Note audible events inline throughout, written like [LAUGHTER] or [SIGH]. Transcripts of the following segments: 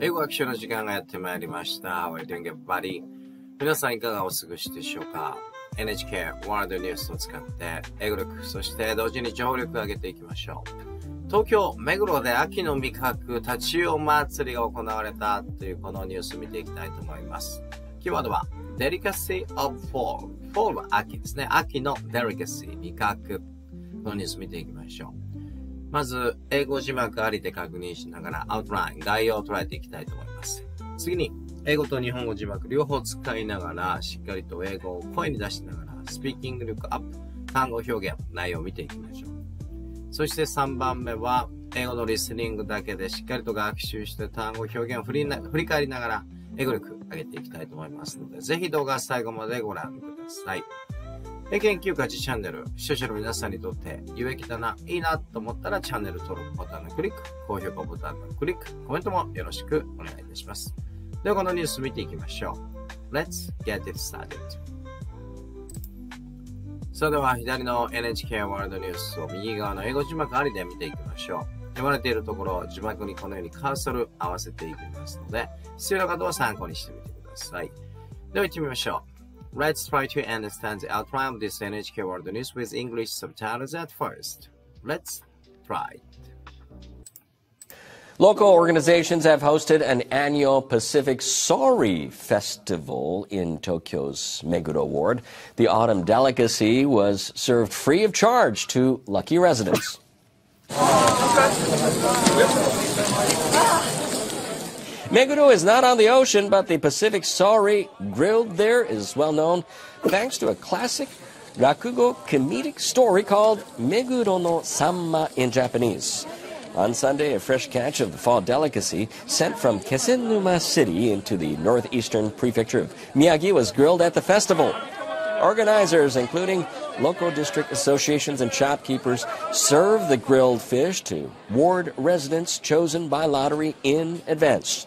英語学習の時間がやってまいりました。How are you doing, everybody? 皆さんいかがお過ごしでしょうか ?NHK ワールドニュースを使って英語力、そして同時に情報力を上げていきましょう。東京、目黒で秋の味覚、立ち寄祭りが行われたというこのニュースを見ていきたいと思います。キーワードは Delicacy of Fall。Fall は秋ですね。秋の Delicacy、味覚。このニュース見ていきましょう。まず、英語字幕ありで確認しながら、アウトライン、概要を捉えていきたいと思います。次に、英語と日本語字幕両方使いながら、しっかりと英語を声に出しながら、スピーキング力アップ、単語表現、内容を見ていきましょう。そして3番目は、英語のリスニングだけでしっかりと学習して単語表現を振りな振り返りながら、英語力上げていきたいと思いますので、ぜひ動画最後までご覧ください。研究家チャンネル、視聴者の皆さんにとって有益だな、いいなと思ったらチャンネル登録ボタンのクリック、高評価ボタンのクリック、コメントもよろしくお願いいたします。ではこのニュース見ていきましょう。Let's get it started. それでは左の NHK ワールドニュースを右側の英語字幕ありで見ていきましょう。読まれているところ、字幕にこのようにカーソル合わせていきますので、必要な方は参考にしてみてください。では行ってみましょう。Let's try to understand the outline of this NHK World News with English subtitles at first. Let's try. it. Local organizations have hosted an annual Pacific Sorry Festival in Tokyo's Meguro Ward. The autumn delicacy was served free of charge to lucky residents. [LAUGHS] Meguro is not on the ocean, but the Pacific Sorry grilled there is well known thanks to a classic rakugo comedic story called Meguro no Samma in Japanese. On Sunday, a fresh catch of the fall delicacy sent from Kesenuma City into the northeastern prefecture of Miyagi was grilled at the festival. Organizers, including local district associations and shopkeepers, serve the grilled fish to ward residents chosen by lottery in advance.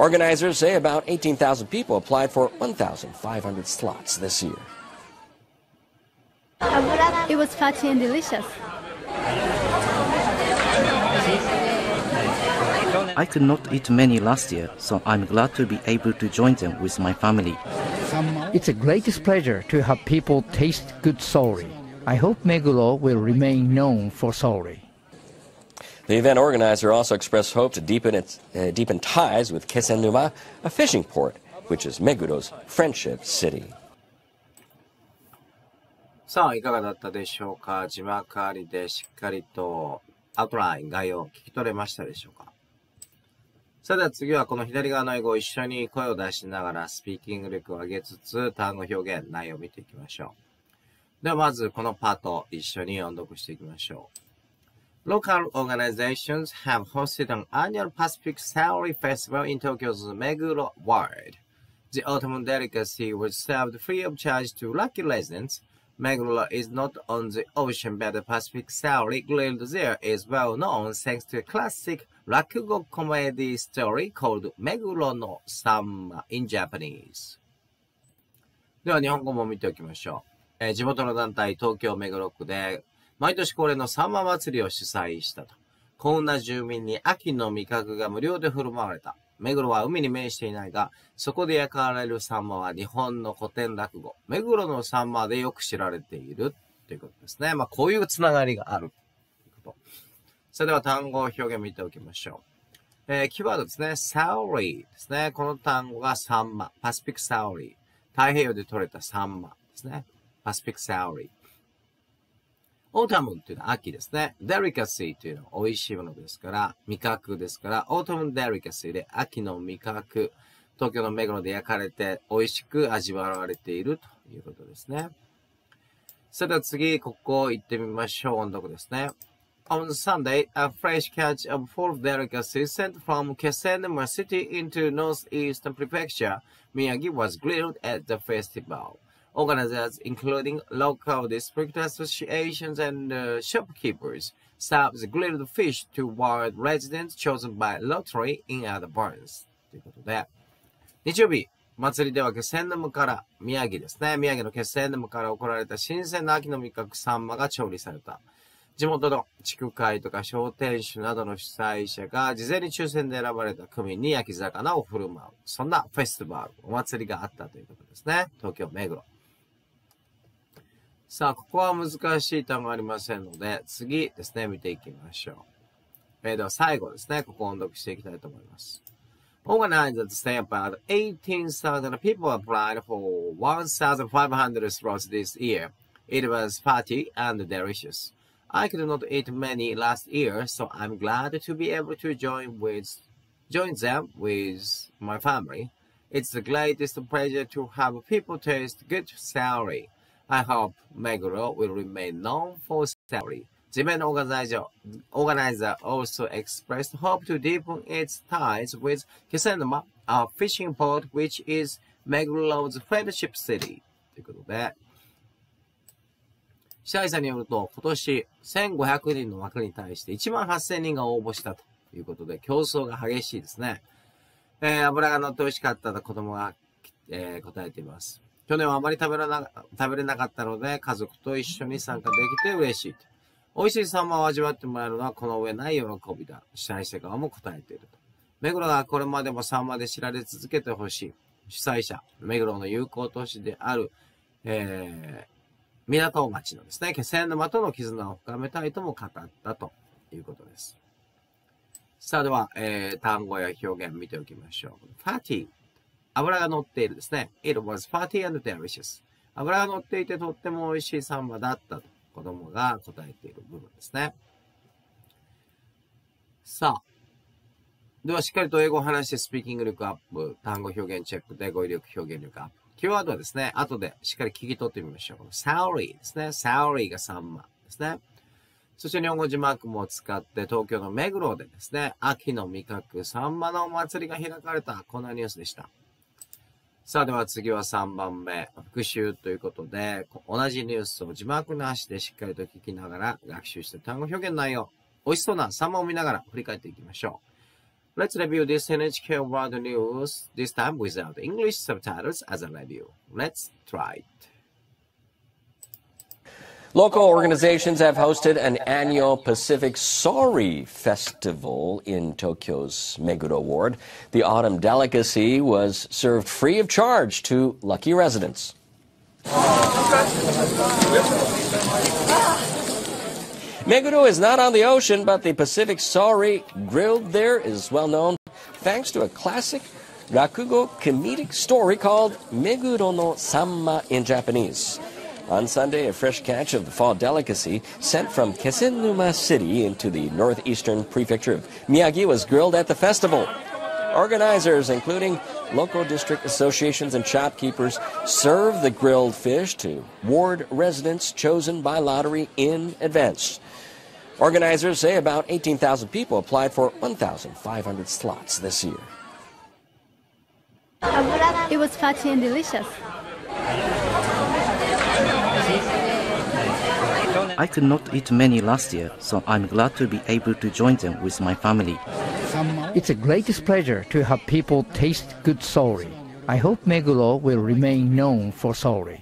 Organizers say about 18,000 people applied for 1,500 slots this year. It was fatty and delicious. I could not eat many last year, so I'm glad to be able to join them with my family. It's a greatest pleasure to have people taste good sori. I hope Meguro will remain known for sori. The event organizer also expressed hope to deepen, its, uh, deepen ties with Kesenuma, a fishing port, which is Meguro's friendship city. さあ、いかがだったでしょうか？字幕ありでしっかりとアウトライン、概要を聞き取れましたでしょうか？さあでは次はこの左側の英語を一緒に声を出しながらスピーキング力を上げつつ単語表現、内容を見ていきましょう。ではまずこのパート一緒に音読していきましょう。Local organizations have hosted an annual Pacific Salary Festival in Tokyo's Meguro Ward. The autumn delicacy was served free of charge to lucky residents. Meguro is not on the ocean, but the Pacific Salary grilled there is well known thanks to a classic rakugo comedy story called Meguro no Sama in Japanese. では日本語も見ておきましょう。えー、地元の団体東京目黒区で 毎年恒例のサンマ祭りを主催したと。幸運な住民に秋の味覚が無料で振る舞われた。目黒は海に面していないが、そこで焼かれるサンマは日本の古典落語、目黒のサンマでよく知られているということですね。まあ、こういうつながりがあるということ。それでは単語表現見ておきましょう。えー、キーワードですね。サウリーですね。この単語がサンマ。パシフィックサウリー。太平洋で取れたサンマですね。 Pacific saury。 Autumn っていうのは秋ですね。 Delicacy というのは美味しいものですから、味覚ですから、 autumn delicacy で秋の味覚、東京の目黒で焼かれて美味しく味わわれているということですね。それでは次、ここ行ってみましょう。音読ですね。On Sunday, a fresh catch of fall delicacies sent from Kesennuma City in the northeastern prefecture, Miyagi was grilled at the festival. Organizers, including local district associations and uh, shopkeepers, serve the grilled fish to wild residents chosen by lottery in advance. ということで、日曜日、祭りでは気仙沼から宮城ですね。宮城の気仙沼から送られた新鮮な秋の味覚サンマが調理された。地元の地区会とか商店主などの主催者が事前に抽選で選ばれた区民に焼き魚を振る舞う。そんなフェスティバル、お祭りがあったということですね。東京目黒。さあ、ここは難しい単語ありませんので、次ですね、見ていきましょう。えー、では最後ですね、ここを音読していきたいと思います。Organized at say about 18,000 people applied for 1,500 slots this year. It was party and delicious. I could not eat many last year, so I'm glad to be able to join with join them with my family. It's the greatest pleasure to have people taste good celery. I hope Meguro will remain known for celery. The event organizer, organizer also expressed hope to deepen its ties with Kisenuma, a fishing port which is Meguro's flagship city. ということで、支配者によると、今年1500人の枠に対して1万8000人が応募したということで、競争が激しいですね。えー、油が乗って美味しかったと子供が、えー、答えています。去年はあまり食べらな食べれなかったので、家族と一緒に参加できて嬉しいと。美味しいサンマを味わってもらえるのはこの上ない喜びだ。主催者側も答えていると。目黒がこれまでもサンマで知られ続けてほしい。主催者、目黒の友好都市である、えー、港町のですね、気仙沼との絆を深めたいとも語ったということです。さあでは、えー、単語や表現見ておきましょう。fatty 油が乗っているですね。It was fatty and delicious. 油が乗っていてとっても美味しいサンマだったと子供が答えている部分ですね。さあ。では、しっかりと英語を話してスピーキング力アップ、単語表現チェックで語彙力表現力アップ。キーワードはですね、後でしっかり聞き取ってみましょう。salary ですね。salary が3万ですね。そして日本語字幕も使って東京の目黒でですね、秋の味覚サンマのお祭りが開かれた、こんなニュースでした。さあでは次は3番目、復習ということで、同じニュースを字幕なしでしっかりと聞きながら学習して単語表現内容、美味しそうな3番を見ながら振り返っていきましょう。Let's review this NHK World News, this time without English subtitles as a review. Let's try it. Local organizations have hosted an annual Pacific Sorry Festival in Tokyo's Meguro Ward. The autumn delicacy was served free of charge to lucky residents. Meguro is not on the ocean, but the Pacific Sorry grilled there is well known thanks to a classic rakugo comedic story called Meguro no Sanma in Japanese. On Sunday, a fresh catch of the fall delicacy sent from Kesenuma City into the northeastern prefecture of Miyagi was grilled at the festival. Organizers, including local district associations and shopkeepers, serve the grilled fish to ward residents chosen by lottery in advance. Organizers say about 18,000 people applied for 1,500 slots this year. It was fatty and delicious. I could not eat many last year, so I'm glad to be able to join them with my family. It's a greatest pleasure to have people taste good sori. I hope Meguro will remain known for sori.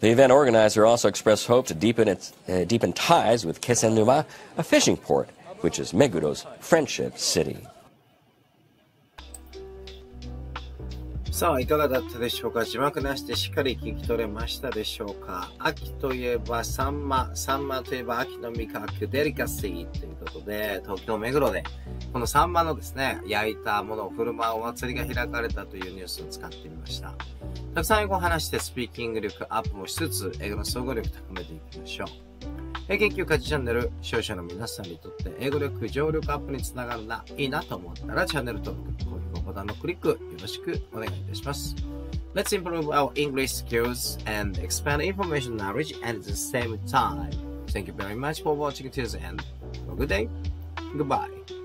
The event organizer also expressed hope to deepen, its, uh, deepen ties with Kesenuma, a fishing port, which is Meguro's friendship city. さあ、いかがだったでしょうか？字幕なしでしっかり聞き取れましたでしょうか？秋といえばサンマ、サンマといえば秋の味覚、デリカシーということで、東京目黒で、このサンマのですね、焼いたものを振る舞うお祭りが開かれたというニュースを使ってみました。たくさん英語を話してスピーキング力アップもしつつ、英語の総合力高めていきましょう。英研究家事チャンネル、視聴者の皆さんにとって英語力、上力アップにつながるな、いいなと思ったらチャンネル登録、高評価ボタンのクリックよろしくお願いいたします。Let's improve our English skills and expand information knowledge at the same time. Thank you very much for watching till the end. Have a good day. Goodbye.